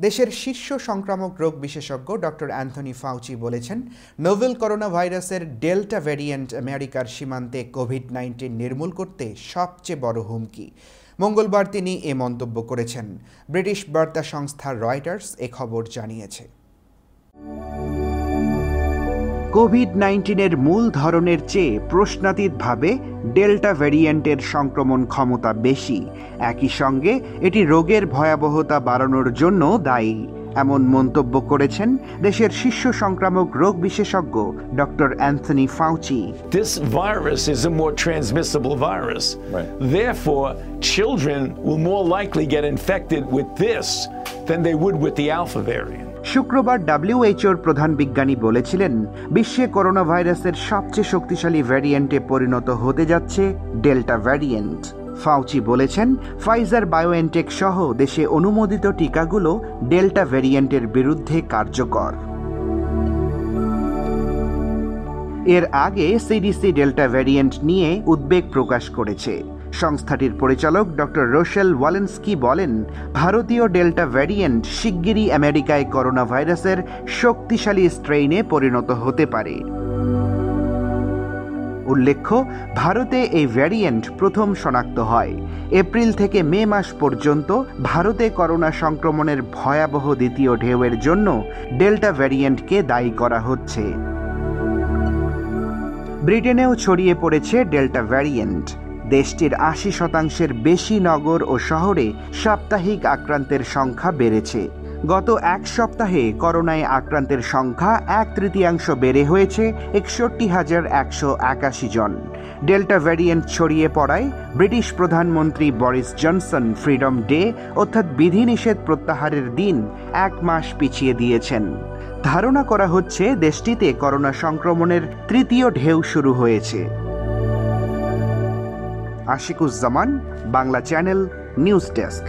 দেশের শীর্ষ সংক্রামক রোগ বিশেষজ্ঞ ডক্টর অ্যান্থনি ফাউচি বলেছেন, নোভেল করোনা ভাইরাসের ডেল্টা ভ্যারিয়েন্ট আমেরিকার সীমান্তে কোভিড নাইন্টিন নির্মূল করতে সবচেয়ে বড় হুমকি। মঙ্গলবার তিনি এ মন্তব্য করেছেন। ব্রিটিশ বার্তা সংস্থা রয়টার্স এ খবর জানিয়েছে। কোভিড নাইন্টিনের মূল ধরনের চেয়ে প্রশ্নাতীতভাবে ডেল্টা ভ্যারিয়েন্টের সংক্রমণ ক্ষমতা বেশি একই সঙ্গে এটি রোগের ভয়াবহতা বাড়ানোর জন্য দায়ী এমন মন্তব্য করেছেন দেশের শীর্ষ সংক্রামক রোগ বিশেষজ্ঞ doctor Anthony Fauci This virus is a more transmissible virus. Right. Therefore, children will more likely get infected with this than they would with the alpha variant. শুক্রবার ডাব্লিউএইচওর প্রধান বিজ্ঞানী বলেছিলেন, বিশ্বে করোনা ভাইরাসের সবচেয়ে শক্তিশালী ভ্যারিয়েন্টে পরিণত হতে যাচ্ছে ডেল্টা ভ্যারিয়েন্ট। ফাউচি বলেছেন, ফাইজার বায়োএনটেক সহ দেশে অনুমোদিত টিকাগুলো ডেল্টা ভ্যারিয়েন্টের বিরুদ্ধে কার্যকর। এর আগে সিডিসি ডেল্টা ভ্যারিয়েন্ট নিয়ে উদ্বেগ প্রকাশ করেছে। সংস্থাটির পরিচালক ডক্টর রোশেল ওয়ালেন্সকি বলেন, ভারতীয় ডেল্টা ভ্যারিয়েন্ট শিগগিরই আমেরিকায় করোনা ভাইরাসের শক্তিশালী স্ট্রেইনে পরিণত হতে পারে। উল্লেখ্য, ভারতে এই ভ্যারিয়েন্ট প্রথম শনাক্ত হয়। এপ্রিল থেকে মে মাস পর্যন্ত ভারতে করোনা সংক্রমণের ভয়াবহ দ্বিতীয় ঢেউয়ের জন্য ডেল্টা ভ্যারিয়েন্টকে দায়ী করা হচ্ছে। ব্রিটেনেও ছড়িয়ে পড়েছে ডেল্টা ভ্যারিয়েন্ট। দেশটির আশি শতাংশের বেশি নগর ও শহরে সাপ্তাহিক আক্রান্তের সংখ্যা বেড়েছে। গত এক সপ্তাহে করোনায় আক্রান্তের সংখ্যা এক তৃতীয়াংশ বেড়ে হয়েছে একষট্টি হাজার একশো একাশি জন। ডেল্টা ভ্যারিয়েন্ট ছড়িয়ে পড়ায় ব্রিটিশ প্রধানমন্ত্রী বরিস জনসন ফ্রিডম ডে অর্থাৎ বিধিনিষেধ প্রত্যাহারের দিন এক মাস পিছিয়ে দিয়েছেন। ধারণা করা হচ্ছে দেশটিতে করোনা সংক্রমণের তৃতীয় ঢেউ শুরু হয়েছে। Ashikuzzaman Bangla channel news desk.